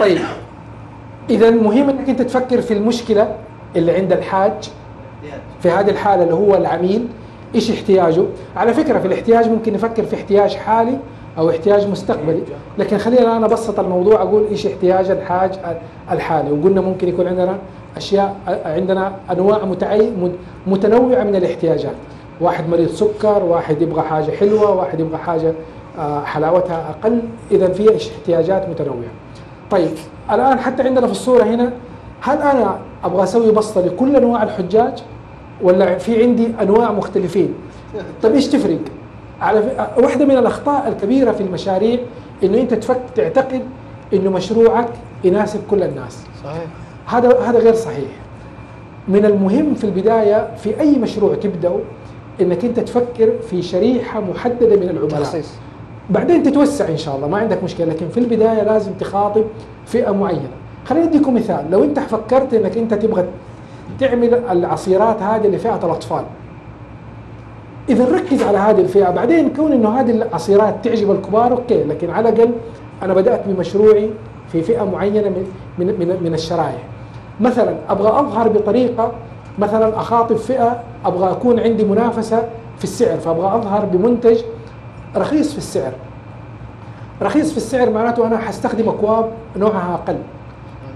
طيب إذا مهم إنك أنت تفكر في المشكلة اللي عند الحاج في هذه الحالة اللي هو العميل إيش احتياجه؟ على فكرة في الاحتياج ممكن نفكر في احتياج حالي أو احتياج مستقبلي لكن خلينا الآن أبسط الموضوع أقول إيش احتياج الحاج الحالي. وقلنا ممكن يكون عندنا أشياء عندنا أنواع متنوعة من الاحتياجات. واحد مريض سكر واحد يبغى حاجة حلوة واحد يبغى حاجة آه، حلاوتها أقل. إذا في احتياجات متنوعة. طيب الآن حتى عندنا في الصورة هنا هل أنا أبغى أسوي بسطة لكل أنواع الحجاج ولا في عندي أنواع مختلفين؟ طيب إيش تفرق؟ على واحدة من الأخطاء الكبيرة في المشاريع إنه أنت تفك تعتقد إنه مشروعك يناسب كل الناس. صحيح. هذا هذا غير صحيح. من المهم في البداية في أي مشروع تبداه إنك أنت تفكر في شريحة محددة من العملاء. تخصيص. بعدين تتوسع إن شاء الله ما عندك مشكلة لكن في البداية لازم تخاطب فئة معينة. خليني أديكم مثال لو أنت فكرت إنك أنت تبغى تعمل العصيرات هذه لفئة الأطفال. إذا ركز على هذه الفئة بعدين كون إنه هذه العصيرات تعجب الكبار أوكي لكن على الأقل أنا بدأت بمشروعي في فئة معينة من من من, من الشرائح. مثلا أبغى أظهر بطريقة مثلا أخاطب فئة أبغى أكون عندي منافسة في السعر فأبغى أظهر بمنتج رخيص في السعر. رخيص في السعر معناته أنا حستخدم اكواب نوعها أقل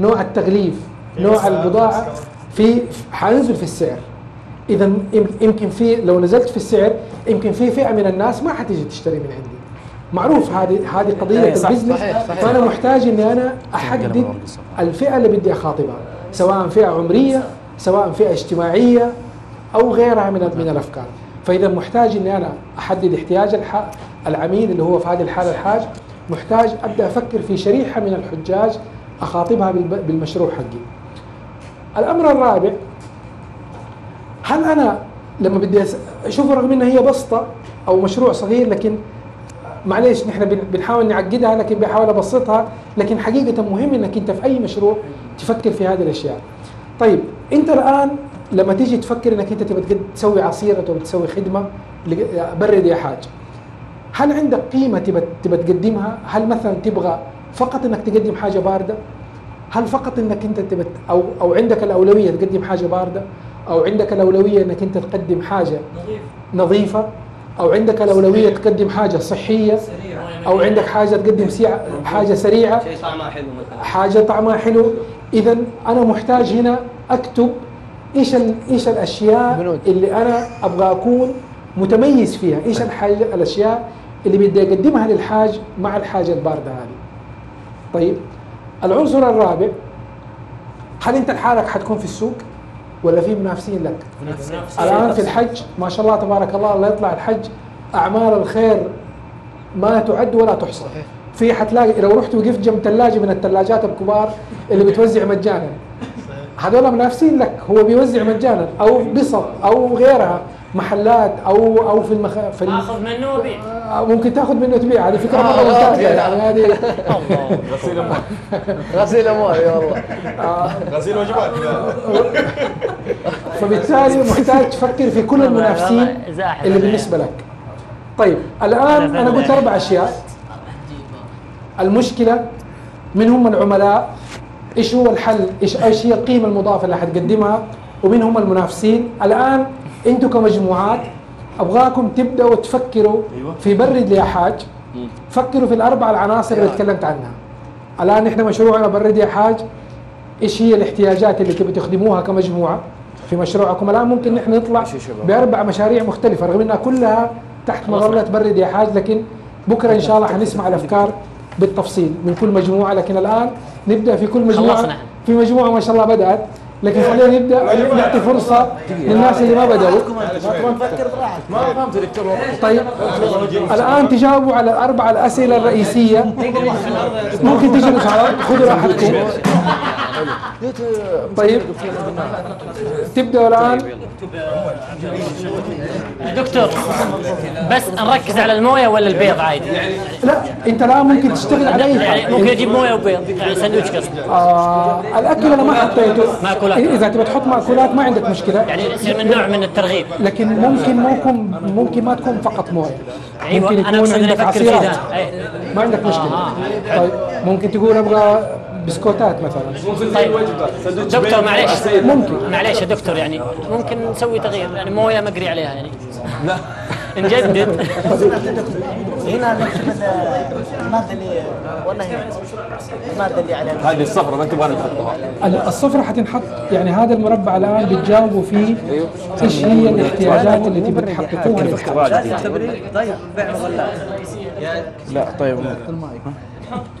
نوع التغليف نوع البضاعة في حينزل في السعر. اذا يمكن في لو نزلت في السعر يمكن في فئة من الناس ما حتيجي تشتري من عندي. معروف هذه هذه قضية إيه، البزنس. فأنا محتاج إني أنا أحدد الفئة اللي بدي أخاطبها سواء فئة عمرية سواء فئة اجتماعية أو غيرها من من الأفكار. فإذا محتاج إني أنا أحدد احتياج العميل اللي هو في هذه الحالة الحاج محتاج أبدأ أفكر في شريحة من الحجاج أخاطبها بالمشروع حقي الأمر الرابع هل أنا لما بدي أشوف رغم إنها هي بسطة أو مشروع صغير لكن معليش نحن بنحاول نعقدها لكن بحاول أبسطها لكن حقيقة مهم إنك أنت في أي مشروع تفكر في هذه الأشياء. طيب أنت الآن لما تيجي تفكر إنك أنت تبغى تسوي عصير أو تسوي خدمة برد يا حاج. هل عندك قيمة تبغى تقدمها؟ هل مثلا تبغى فقط إنك تقدم حاجة باردة؟ هل فقط إنك أنت تبت أو أو عندك الأولوية تقدم حاجة باردة؟ أو عندك الأولوية إنك أنت تقدم حاجة نظيفة؟ أو عندك الأولوية تقدم حاجة صحية؟ أو عندك حاجة تقدم حاجة سريعة؟ شيء طعمها حلو مثلا. حاجة طعمها حلو. اذا أنا محتاج هنا أكتب إيش إيش الأشياء اللي أنا أبغى أكون متميز فيها. إيش الحاجة الأشياء اللي بدي أقدمها للحاج مع الحاجة الباردة هذه. طيب العنصر الرابع هل أنت لحالك حتكون في السوق ولا في منافسين لك؟ الآن في الحج ما شاء الله تبارك الله الله يطلع الحج أعمال الخير ما تعد ولا تحصى. في حتلاقي لو رحت وقفت جنب ثلاجه من الثلاجات الكبار اللي بتوزع مجانا. هذول منافسين لك هو بيوزع مجانا أو بسط أو غيرها. محلات أو أو في المخ في اخذ منه وبيع. آه، ممكن تأخذ منه وتبيع. هذه فكرة مره ممتازه يعني هذه غسيل أموال. غسيل أموال يا والله آه. غسيل وجبات. فبالتالي محتاج تفكر في كل المنافسين اللي بالنسبة لك. طيب الآن أنا قلت أربع أشياء. المشكلة من هم العملاء إيش هو الحل؟ إيش إيش هي القيمة المضافة اللي حتقدمها ومن هم المنافسين. الآن أنتم كمجموعات ابغاكم تبدأوا تفكروا أيوة. في برد يا حاج فكروا في الأربع العناصر اللي تكلمت عنها. الآن إحنا مشروعنا برد يا حاج إيش هي الاحتياجات اللي تبي تخدموها كمجموعة في مشروعكم؟ الآن ممكن نحن نطلع بأربع مشاريع مختلفة رغم إنها كلها تحت مظلة برد يا حاج لكن بكرة إن شاء الله حنسمع الأفكار بالتفصيل من كل مجموعة. لكن الآن نبدأ في كل مجموعة. في مجموعة ما شاء الله بدأت. لكن خلينا نبدأ. نعطي فرصة للناس اللي ما بدأوا. ما فهمت دكتور طيب الآن تجاوبوا على الاربع الأسئلة الرئيسية. ممكن تجلسوا على خذوا راحتكم. طيب. تبدأوا الآن. دكتور بس نركز على الموية ولا البيض عادي؟ لا أنت الآن ممكن تشتغل على أي يعني حاجة. ممكن أجيب موية وبيض يعني سندوتش قصدي. آه الأكل أنا ما حطيته. مأكولات. إذا تبي تحط مأكولات ما عندك مشكلة. يعني يصير من نوع من الترغيب. لكن ممكن ممكن ممكن ما تكون فقط موية. أيوة، ممكن أنا يكون عندك عصيرات. ما عندك مشكلة. طيب ممكن تقول أبغى بسكوتات مثلا. طيب. دكتور معليش. ممكن. معليش يا دكتور يعني ممكن نسوي تغيير. يعني مويه مقري عليها يعني. لا. نجدد. هنا نكتب المادة اللي ولا هنا المادة اللي عليها. هذه الصفرة ما تبغى نحطها ال- الصفر حتنحط يعني هذا المربع الآن بتجاوبوا فيه إيش هي الاحتياجات اللي تبي تحققوها طيب. بيع مغلات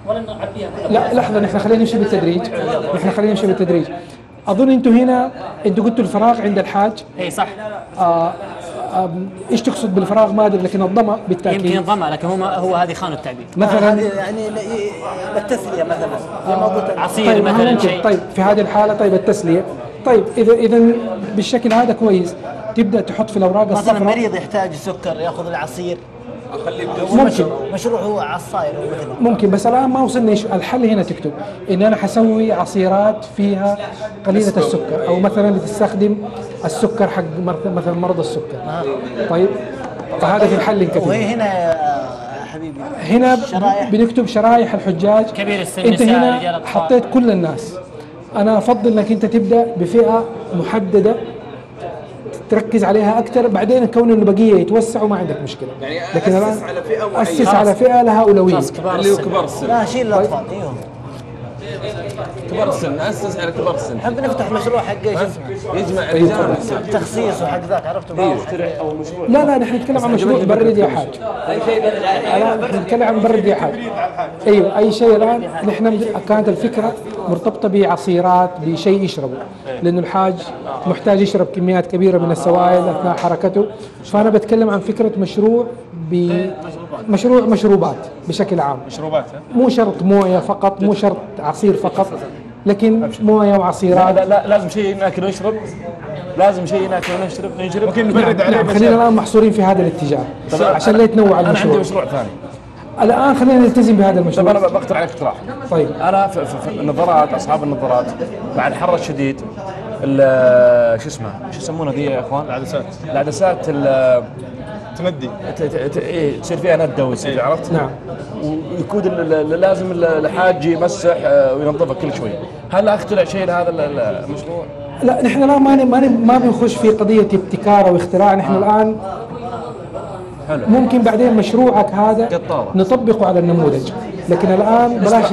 لا لا لحظة نحن خلينا نمشي بالتدريج. نحن خلينا نمشي بالتدريج. أظن أنتم هنا أنتم قلتوا الفراغ عند الحاج. إي صح. آه آم، إيش تقصد بالفراغ؟ ما أدري لكن الضمى يمكن بالتاكيد ضمى لكن هو هو هذه خانة التعبير. مثلا يعني للتسلية مثلا زي ما قلت. عصير طيب مثلا شيء. طيب في هذه الحالة طيب التسلية. طيب اذا إذا بالشكل هذا كويس. تبدأ تحط في الأوراق مثلا مريض يحتاج سكر يأخذ العصير. ممكن. مشروع. هو عصاير. مثلا ممكن بس الآن ما وصلنا إيش؟ الحل هنا تكتب. إن أنا حسوي عصيرات فيها قليلة السكر. أو مثلا بتستخدم السكر حق مثلا مرضى السكر. طيب. فهذا في الحل الكثير وهي هنا يا حبيبي. هنا شرائح. بنكتب شرائح الحجاج. كبير السن، أنت هنا. حطيت كل الناس. أنا أفضل إنك أنت تبدأ بفئة محددة تركز عليها أكثر بعدين كون انه بقيه يتوسعوا ما عندك مشكلة. يعني لكن أسس الآن على فئة معينة. اسس على فئة لها أولوية. اللي هو كبار السن. لا شيل الأطفال. أيوه كبار السن أسس على كبار السن نحب نفتح مشروع حق يجمع الرجال والنساء تخصيص وحق ذاك عرفتوا لا لا نحن نتكلم عن مشروع برد يا حاج الان نتكلم عن برد يا حاج أيوه أي شيء الآن نحن كانت الفكرة مرتبطة بعصيرات بشيء يشربه لأنه الحاج محتاج يشرب كميات كبيرة من السوائل أثناء حركته. فأنا بتكلم عن فكرة مشروع بمشروع مشروبات بشكل عام. مشروبات مو شرط موية فقط مو شرط عصير فقط. لكن مويه لا وعصيرات لا, لا لازم شيء ناكل ونشرب لازم شيء ناكل ونشرب نشرب. ممكن نبرد عليه نعم. بس خلينا الآن محصورين في هذا الاتجاه عشان لا يتنوع أنا عندي المشروع. مشروع ثاني. الآن خلينا نلتزم بهذا طب المشروع أنا بقترح عليك اقتراح. طيب. أنا في, في, في النظارات أصحاب النظارات مع الحر الشديد ال- شو اسمه شو يسمونها ذي يا إخوان؟ العدسات. العدسات ال- تندي ت- ت- ت- إيه، تصير فيها ندة ويصير عرفت؟ نعم. ويكون ال- ال- لازم ال- الحاج يمسح آه، وينظفها كل شوي. هل اخترع شيء لهذا ال- ال- المشروع؟ لا نحن الآن ما ن- ما ن- ما بنخش في قضية ابتكار أو اختراع. نحن الآن حلو. ممكن بعدين مشروعك هذا قطارة. نطبقه على النموذج. لكن الآن بلاش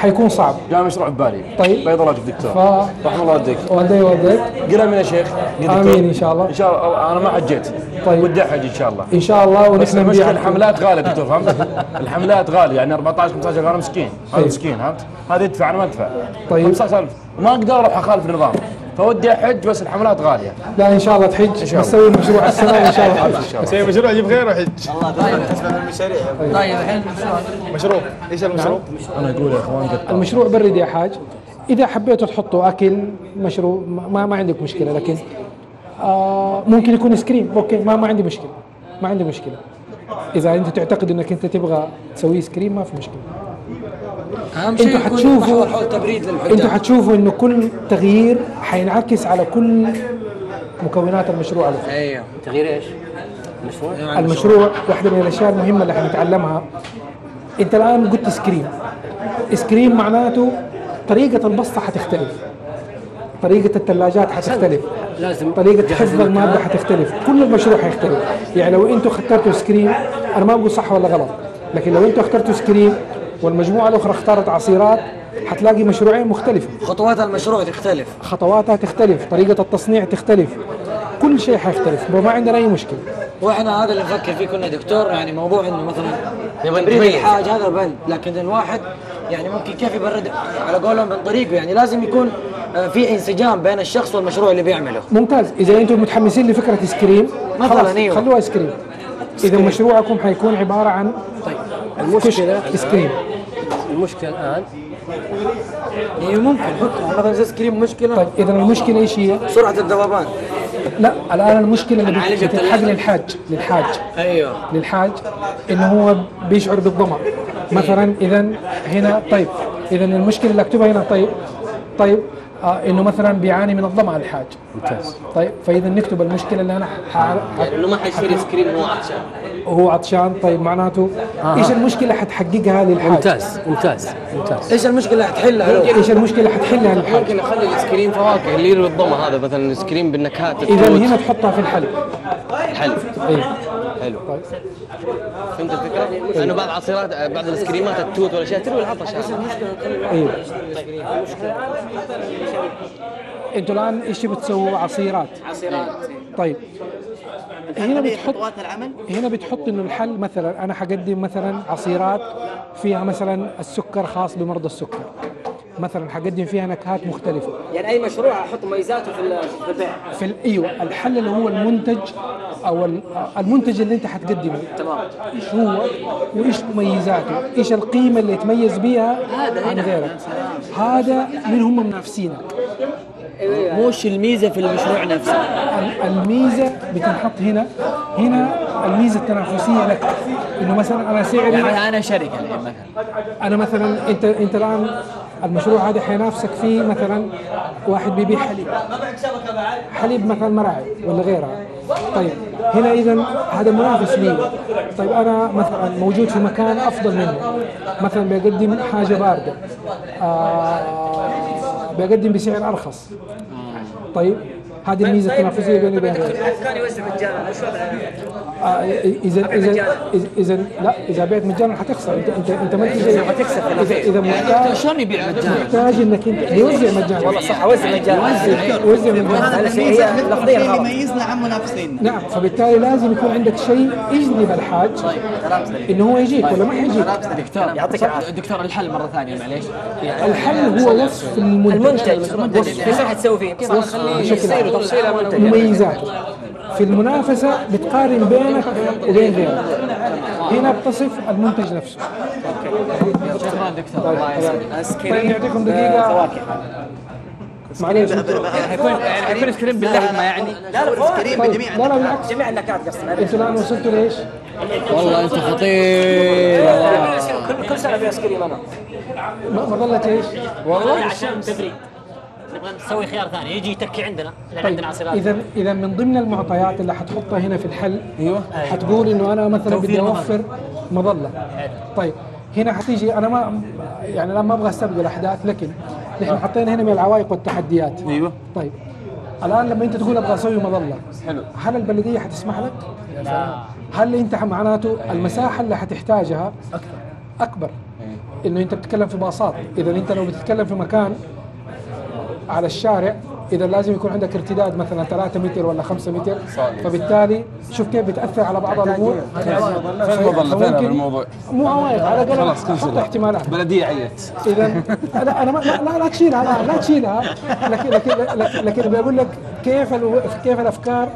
حيكون صعب جاء مشروع ببالي طيب. بيض الله يجزيك دكتور ف- رحم الله والديك والدي والديك قل امين يا شيخ. آمين إن شاء الله. إن شاء الله أنا ما حجيت طيب. ودي أحج إن شاء الله إن شاء الله بس ونحن المشكلة نبيع الحملات غالية دكتور فهمت؟ الحملات غالية يعني 14 15 أنا مسكين أنا طيب. مسكين فهمت؟ هذا يدفع أنا ما أدفع طيب. 15000 ما أقدر أروح أخالف النظام فودي أحج بس الحملات غاليه لا إن شاء الله تحج. الله. نسوي مشروع السنة الله. إن شاء الله. سوي مشروع يجيب غيره حج طيب الحين مشروع. إيش المشروع؟ أنا أقول يا أخوان المشروع برد يا حاج. إذا حبيتوا تحطوا أكل مشروع ما ما عندك مشكلة لكن آه ممكن يكون آيسكريم okay ما ما عندي مشكلة. ما عندي مشكلة. إذا أنت تعتقد إنك أنت تبغى تسوي آيسكريم ما في مشكلة. أهم شيء أنتوا حتشوفوا أنتوا حتشوفوا إنه كل تغيير حينعكس على كل مكونات المشروع على. أيوه. تغيير إيش؟ مشروع المشروع واحدة من الأشياء المهمة اللي حنتعلمها أنت الآن قلت سكريم سكريم معناته طريقة البسطة حتختلف. طريقة الثلاجات حتختلف. لازم طريقة تجهز حفظ. المادة حتختلف. كل المشروع حيختلف. يعني لو أنتوا اخترتوا سكريم أنا ما بقول صح ولا غلط. لكن لو أنتوا اخترتوا سكريم والمجموعة الأخرى اختارت عصيرات حتلاقي مشروعين مختلفة. خطوات المشروع تختلف. خطواتها تختلف طريقة التصنيع تختلف. كل شيء حيختلف وما عندنا أي مشكلة. وإحنا هذا اللي نفكر فيه كنا دكتور يعني موضوع إنه مثلا نبغى. الحاج هذا بند لكن الواحد يعني ممكن كيف يبرد على قولهم من طريقه؟ يعني لازم يكون آه، في انسجام بين الشخص والمشروع اللي بيعمله. ممتاز. إذا أنتم متحمسين لفكرة سكريم مثلاً خلاص أيوة. خلوها سكريم إذا مشروعكم حيكون عبارة عن طيب كشك سكريم المشكلة الآن؟ يعني ممكن. حكم مثلا زي سكرين مشكلة. طيب اذا المشكلة إيش هي؟ سرعة الذوبان لا الآن المشكلة اللي بتلحق للحاج. للحاج. أيوه. للحاج إنه هو بيشعر بالظما مثلا اذا هنا طيب. اذا المشكلة اللي اكتبها هنا طيب. طيب إنه مثلا بيعاني من الظمأ الحاج ممتاز. طيب فإذا نكتب المشكلة اللي أنا ح... ح... إنه ما حيشتري آيسكريم هو عطشان. هو عطشان طيب معناته آه. إيش المشكلة حتحققها للحاج ممتاز ممتاز ممتاز. إيش المشكلة اللي حتحلها لو؟ إيش المشكلة حتحلها للحاج ممكن اخلي الآيسكريم فواكه اللي يروي الظمأ هذا مثلا آيسكريم بالنكهات إذا. هنا تحطها في الحل حلو إيه. حلو. طيب. فهمت الفكرة؟ انه بعض عصيرات بعض الآيسكريمات التوت والاشياء تروي العطش هذا أيوه. أنتوا الآن إيش بتسووا؟ عصيرات. عصيرات. طيب. هنا بتحط العمل. هنا بتحط إنه الحل مثلا أنا حقدم مثلا عصيرات فيها مثلا السكر خاص بمرضى السكر. مثلا حقدم فيها نكهات مختلفة. يعني أي مشروع أحط مميزاته في ال- في البيع؟ في ال- أيوه الحل اللي هو المنتج أو ال- المنتج اللي أنت حتقدمه. تمام. إيش هو وإيش مميزاته؟ إيش القيمة اللي يتميز بها عن غيرك؟ هذا من هم منافسينك. مش الميزة في المشروع نفسه. ال- الميزة بتنحط هنا. هنا الميزة التنافسية لك. إنه مثلا أنا سعري يعني أنا شركة الحين مثلا. أنا مثلا انت أنت الآن المشروع هذا حينافسك فيه مثلا واحد بيبيع حليب. حليب مثلا مراعي ولا غيرها طيب هنا اذا هذا منافس لي. طيب أنا مثلا موجود في مكان أفضل منه. مثلا بيقدم حاجة باردة. آه بيقدم بسعر أرخص. طيب هذه الميزة التنافسية بيني وبين غيري. آه، اذا اذا اذا لا إذا بعت مجانا حتخسر. انت انت أنت ما انت جاي حتخسر اذا إذا محتاج شلون يبيع مجانا؟ محتاج إنك انت يوزع مجانا. والله صح اوزع مجانا. يوزع يوزع مجانا. اللي يميزنا عن منافسينا نعم فبالتالي لازم يكون عندك شيء يجذب الحاج. إنه هو يجيك ولا ما حيجيك دكتور يعطيك العافية. دكتور الحل مرة ثانية معليش. الحل هو وصف المنتج. المنتج كيف حتسوي فيه؟ كيف اخليه يصير تفصيلة منتج مميزاته في المنافسة بتقارن بينك وبين غيرك. هنا بتصف المنتج نفسه. شكرا دكتور الله يسعدك طيب نعطيكم دقيقة. معليش. حيكون يعني حيكون آيسكريم باللحمه يعني. لا لا آيسكريم طيب بجميع لا لا بالعكس. جميع النكهات قصدي أنتوا الآن وصلتوا ليش؟ والله أنت خطير. كل سنة في سكرين أنا. م- مظلة إيش؟ والله. عشان تبريد. نبغى نسوي خيار ثاني يجي يتكي عندنا لأن عندنا عصيرات اذا إذا من ضمن المعطيات اللي حتحطها هنا في الحل أيوه. حتقول إنه أنا مثلا بدي أوفر مظلة. طيب هنا حتيجي أنا ما يعني أنا ما أبغى استبق الأحداث لكن نحن حطينا هنا من العوائق والتحديات. أيوه. طيب الآن لما أنت تقول أبغى أسوي مظلة حلو. هل البلدية حتسمح لك؟ هل أنت معناته المساحة اللي حتحتاجها اكبر أكبر؟ إنه أنت بتتكلم في باصات. إذا أنت لو بتتكلم في مكان على الشارع إذا لازم يكون عندك ارتداد مثلا 3 متر ولا 5 متر فبالتالي شوف كيف بتأثر على بعض الأمور. فين المظله فين فممكن- الموضوع؟ مو عوائق على الأقل حط احتمالات. بلدية عيت. اذا لا أنا ما لا, لا, تشيلها لا, لا تشيلها. لكن لكن لكن, بقول لك كيف كيف الأفكار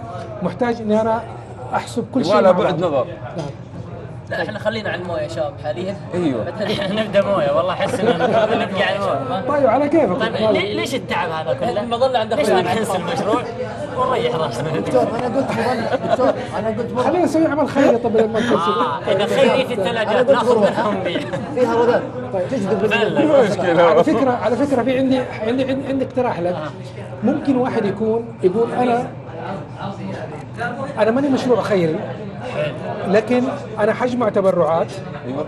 محتاج إني أنا أحسب كل شيء ولا بعد. نظر. لا إحنا خلينا على الموية يا شباب حاليا. أيوه. نبدأ موية والله أحس ان نبقى على الموية. طيب على كيفك؟ طيب لي- ليش التعب هذا كله؟ المظله عندك ليش نكنسل المشروع؟ ونريح راسنا. دكتور أنا قلت مظلة دكتور أنا قلت مظلة خلينا نسوي عمل خيري طب بدل ما نكسر آه إذا خيري في الثلاجات ناخذ منها ونبيع فيها رذاذ تجذب فعلا. على فكرة على فكرة في عندي عندي عندي, عندي اقتراح لك. ممكن واحد يكون يقول أنا أنا ماني مشروع خيري. لكن أنا حجمع تبرعات أيوه.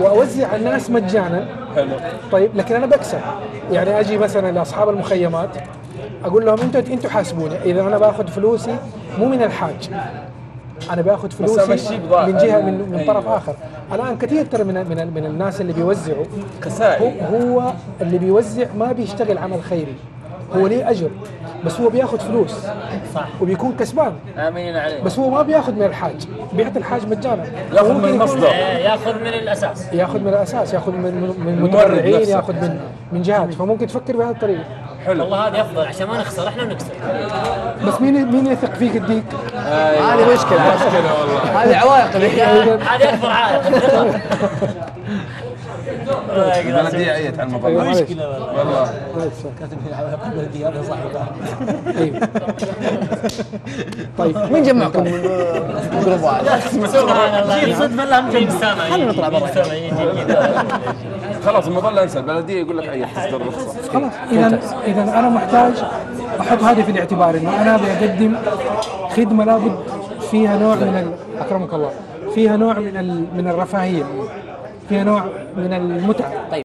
وأوزع على الناس مجانا. حلو. طيب لكن أنا بكسب. يعني أجي مثلا لأصحاب المخيمات أقول لهم أنتوا أنتوا حاسبوني. إذا أنا باخذ فلوسي مو من الحاج. أنا باخذ فلوسي من جهه من, من أيوة. طرف آخر. الآن كثير ترى من من من الناس اللي بيوزعوا هو, هو اللي بيوزع ما بيشتغل عمل خيري. هو ليه أجر؟ بس هو بياخذ فلوس. صح. وبيكون كسبان. آمين عليك. بس هو ما بياخذ من الحاج. بيعطي الحاج مجانا. ياخذ من المصدر. آه، ياخذ من الأساس. ياخذ من الأساس ياخذ من من من المورد متبرعين نفسه. ياخذ من من جهات. فممكن تفكر بهذه الطريقة. حلو. والله هذه أفضل عشان ما نخسر إحنا نكسب. بس مين مين يثق فيك يديك؟ هذه مشكلة. مشكلة والله. هذه عوائق. هذه أكبر عائق. البلدية عيت على المظله معليش. والله. أيوه طيب مين جمعكم؟ جروبات؟ صدفه لا السامع خلينا نطلع برا. خلاص المظله انسى البلدية يقول لك عيت تصدر الرخصه خلاص اذا إذا أنا محتاج أحط هذه في الاعتبار إنه أنا بقدم خدمة لابد فيها نوع من أكرمك الله فيها نوع من ال- من الرفاهية فيها نوع من المتعة.